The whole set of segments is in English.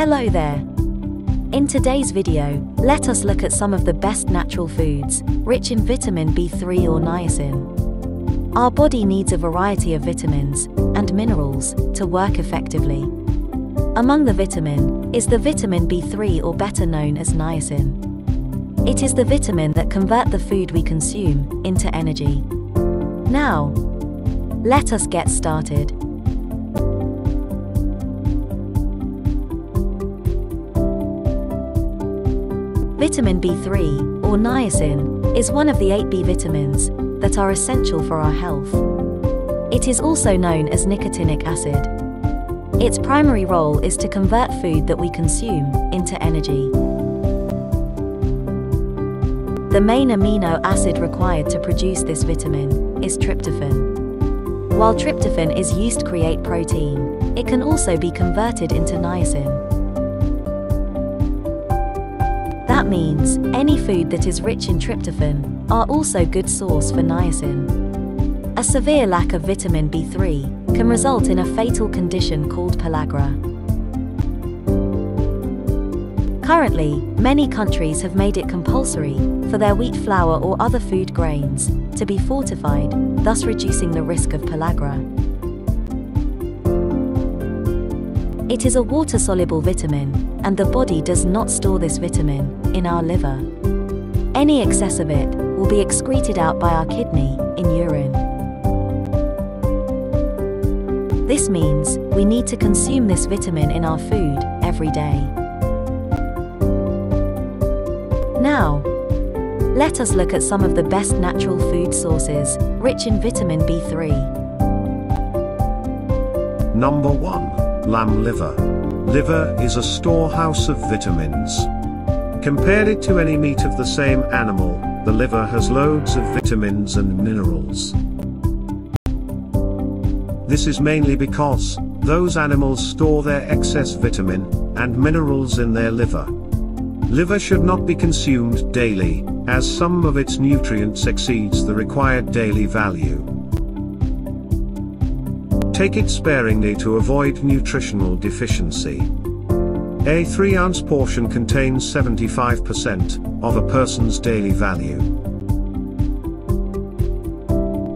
Hello there. In today's video, let us look at some of the best natural foods, rich in vitamin B3 or niacin. Our body needs a variety of vitamins and minerals to work effectively. Among the vitamin is the vitamin B3 or better known as niacin. It is the vitamin that convert the food we consume into energy. Now, let us get started. Vitamin B3, or niacin, is one of the 8 B vitamins that are essential for our health. It is also known as nicotinic acid. Its primary role is to convert food that we consume into energy. The main amino acid required to produce this vitamin is tryptophan. While tryptophan is used to create protein, it can also be converted into niacin. Means, any food that is rich in tryptophan are also good source for niacin. A severe lack of vitamin B3 can result in a fatal condition called pellagra. Currently, many countries have made it compulsory for their wheat flour or other food grains to be fortified, thus reducing the risk of pellagra. It is a water-soluble vitamin, and the body does not store this vitamin in our liver. Any excess of it will be excreted out by our kidney in urine. This means we need to consume this vitamin in our food every day. Now, let us look at some of the best natural food sources rich in vitamin B3. Number 1 lamb liver. Liver is a storehouse of vitamins. Compared it to any meat of the same animal, the liver has loads of vitamins and minerals. This is mainly because, those animals store their excess vitamin and minerals in their liver. Liver should not be consumed daily, as some of its nutrients exceeds the required daily value. Take it sparingly to avoid nutritional deficiency. A 3 ounce portion contains 75% of a person's daily value.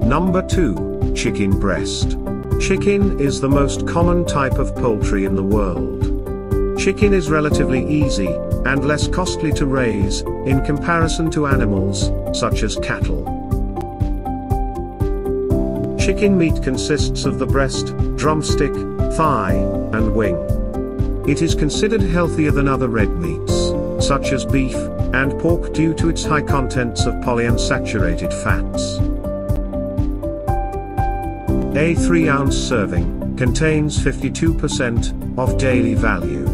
Number 2, Chicken Breast. Chicken is the most common type of poultry in the world. Chicken is relatively easy, and less costly to raise, in comparison to animals, such as cattle. Chicken meat consists of the breast, drumstick, thigh, and wing. It is considered healthier than other red meats, such as beef and pork due to its high contents of polyunsaturated fats. A 3 ounce serving contains 52% of daily value.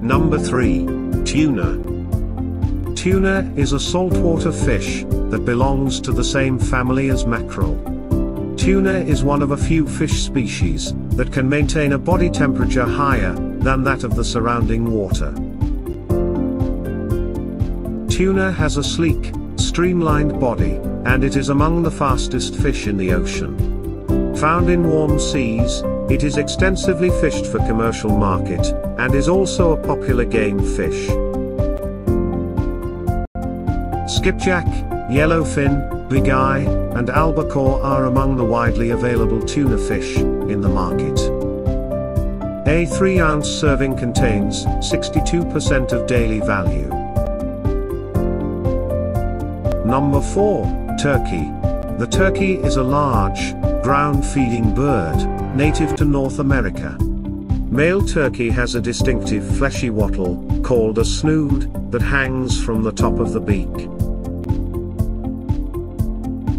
Number 3. Tuna. Tuna is a saltwater fish that belongs to the same family as mackerel. Tuna is one of a few fish species that can maintain a body temperature higher than that of the surrounding water. Tuna has a sleek, streamlined body, and it is among the fastest fish in the ocean. Found in warm seas, it is extensively fished for commercial market, and is also a popular game fish. Skipjack, yellowfin, bigeye, and albacore are among the widely available tuna fish in the market. A 3 ounce serving contains 62% of daily value. Number 4, Turkey. The turkey is a large, ground feeding bird, native to North America. Male turkey has a distinctive fleshy wattle, called a snood, that hangs from the top of the beak.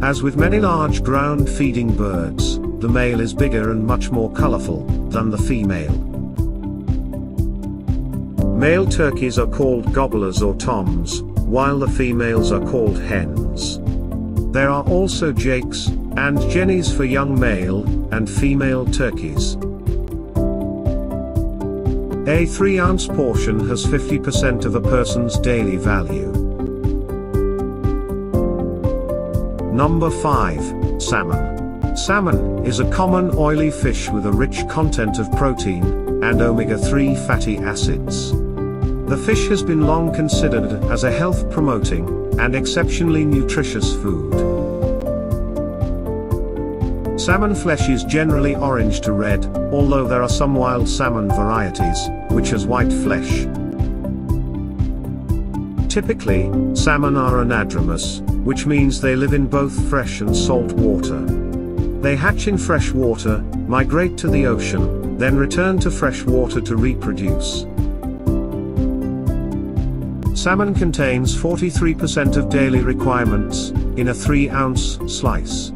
As with many large ground-feeding birds, the male is bigger and much more colorful than the female. Male turkeys are called gobblers or toms, while the females are called hens. There are also jakes and jennies for young male and female turkeys. A 3 ounce portion has 50% of a person's daily value. Number 5. Salmon. Salmon is a common oily fish with a rich content of protein, and omega-3 fatty acids. The fish has been long considered as a health-promoting and exceptionally nutritious food. Salmon flesh is generally orange to red, although there are some wild salmon varieties, which has white flesh. Typically, salmon are anadromous, which means they live in both fresh and salt water. They hatch in fresh water, migrate to the ocean, then return to fresh water to reproduce. Salmon contains 43% of daily requirements, in a 3-ounce slice.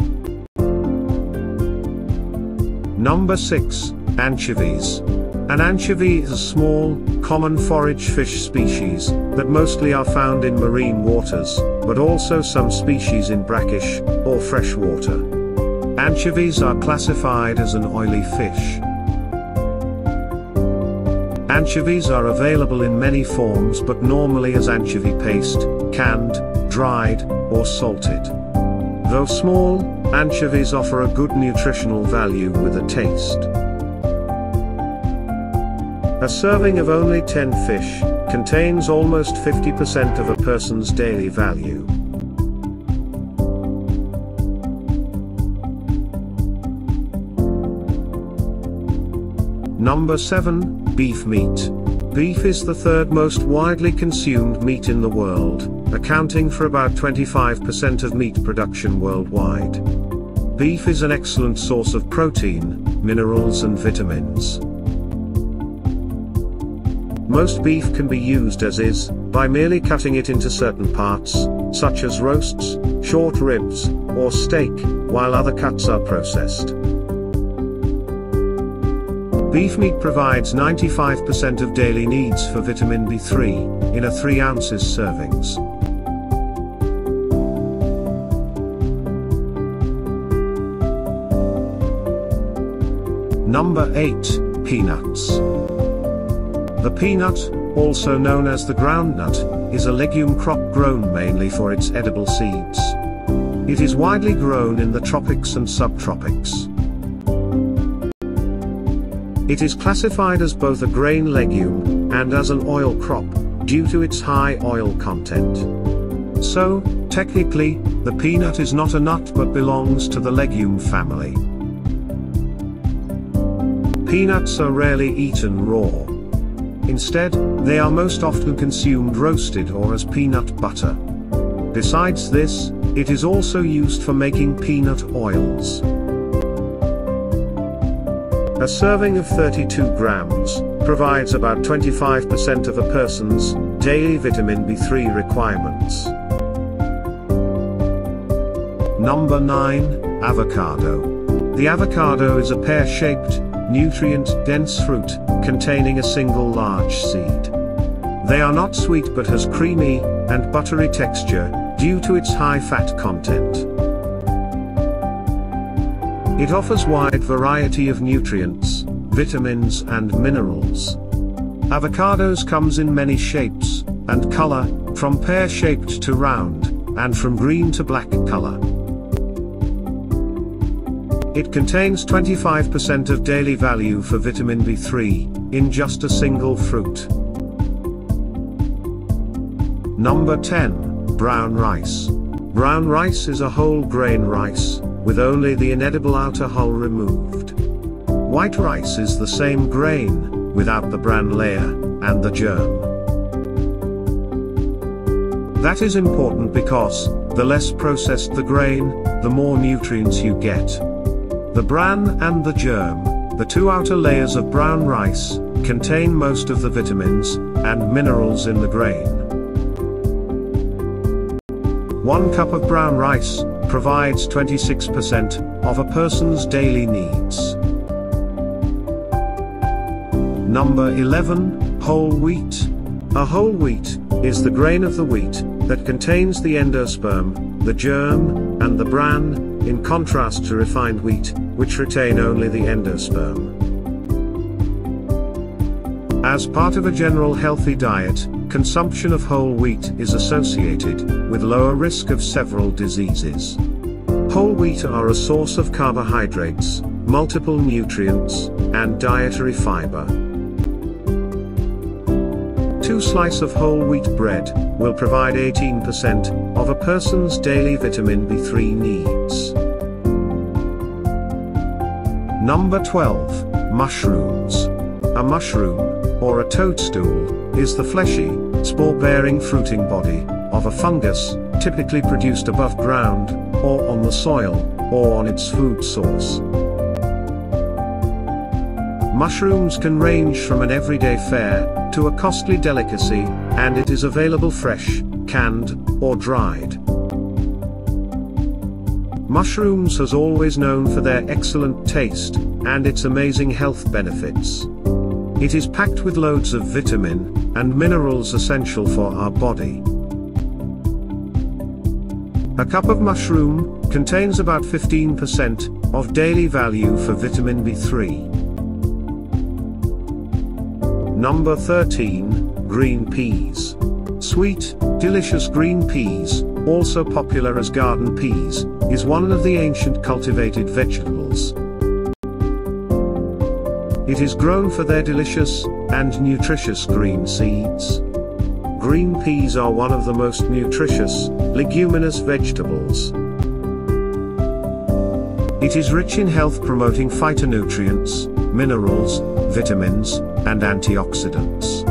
Number 6, Anchovies. An anchovy is a small, common forage fish species, that mostly are found in marine waters, but also some species in brackish, or freshwater. Anchovies are classified as an oily fish. Anchovies are available in many forms but normally as anchovy paste, canned, dried, or salted. Though small, anchovies offer a good nutritional value with a taste. A serving of only 10 fish contains almost 50% of a person's daily value. Number 7, Beef Meat. Beef is the third most widely consumed meat in the world, accounting for about 25% of meat production worldwide. Beef is an excellent source of protein, minerals and vitamins. Most beef can be used as is, by merely cutting it into certain parts, such as roasts, short ribs, or steak, while other cuts are processed. Beef meat provides 95% of daily needs for vitamin B3, in a 3 ounces servings. Number 8, Peanuts. The peanut, also known as the groundnut, is a legume crop grown mainly for its edible seeds. It is widely grown in the tropics and subtropics. It is classified as both a grain legume, and as an oil crop, due to its high oil content. So, technically, the peanut is not a nut but belongs to the legume family. Peanuts are rarely eaten raw. Instead, they are most often consumed roasted or as peanut butter. Besides this, it is also used for making peanut oils. A serving of 32 grams provides about 25% of a person's daily vitamin B3 requirements. Number 9, Avocado. The avocado is a pear-shaped, nutrient-dense fruit, containing a single large seed. They are not sweet but has creamy, and buttery texture, due to its high fat content. It offers wide variety of nutrients, vitamins and minerals. Avocados comes in many shapes and color, from pear-shaped to round, and from green to black color. It contains 25% of daily value for vitamin B3, in just a single fruit. Number 10, Brown Rice. Brown rice is a whole grain rice, with only the inedible outer hull removed. White rice is the same grain, without the bran layer, and the germ. That is important because, the less processed the grain, the more nutrients you get. The bran and the germ, the two outer layers of brown rice, contain most of the vitamins and minerals in the grain. One cup of brown rice provides 26% of a person's daily needs. Number 11, Whole Wheat. A whole wheat is the grain of the wheat that contains the endosperm, the germ, and the bran, in contrast to refined wheat, which retain only the endosperm. As part of a general healthy diet, consumption of whole wheat is associated with lower risk of several diseases. Whole wheat are a source of carbohydrates, multiple nutrients, and dietary fiber. Two slice of whole wheat bread will provide 18% of a person's daily vitamin B3 needs. Number 12. Mushrooms. A mushroom, or a toadstool, is the fleshy, spore-bearing fruiting body of a fungus, typically produced above ground, or on the soil, or on its food source. Mushrooms can range from an everyday fare, to a costly delicacy, and it is available fresh, canned, or dried. Mushrooms has always known for their excellent taste, and its amazing health benefits. It is packed with loads of vitamin, and minerals essential for our body. A cup of mushroom, contains about 15% of daily value for vitamin B3. Number 13, Green Peas. Sweet, delicious green peas, also popular as garden peas, is one of the ancient cultivated vegetables. It is grown for their delicious, and nutritious green seeds. Green peas are one of the most nutritious, leguminous vegetables. It is rich in health-promoting phytonutrients, minerals, vitamins, and antioxidants.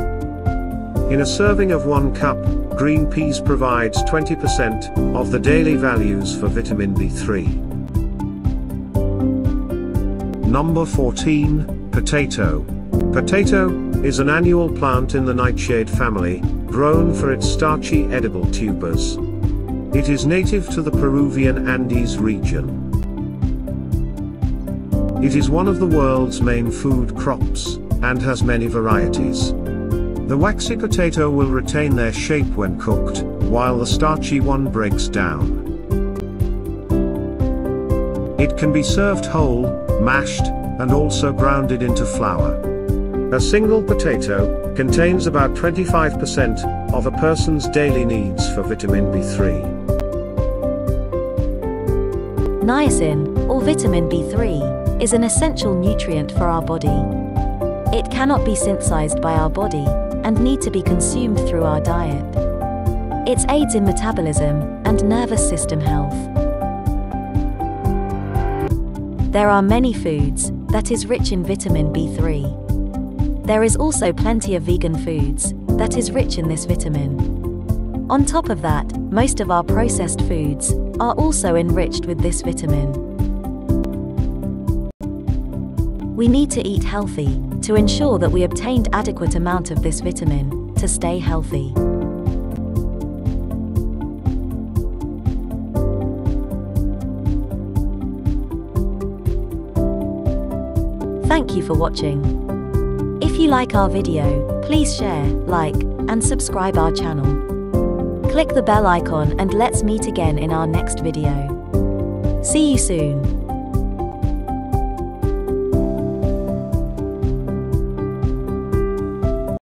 In a serving of one cup, green peas provides 20% of the daily values for vitamin B3. Number 14, Potato. Potato is an annual plant in the nightshade family, grown for its starchy edible tubers. It is native to the Peruvian Andes region. It is one of the world's main food crops, and has many varieties. The waxy potato will retain their shape when cooked, while the starchy one breaks down. It can be served whole, mashed, and also grounded into flour. A single potato contains about 25% of a person's daily needs for vitamin B3. Niacin, or vitamin B3, is an essential nutrient for our body. It cannot be synthesized by our body and need to be consumed through our diet. It aids in metabolism and nervous system health. There are many foods that is rich in vitamin B3. There is also plenty of vegan foods that is rich in this vitamin. On top of that, most of our processed foods are also enriched with this vitamin. We need to eat healthy to ensure that we obtained adequate amount of this vitamin to stay healthy. Thank you for watching. If you like our video, please share, like, and subscribe our channel. Click the bell icon and let's meet again in our next video. See you soon.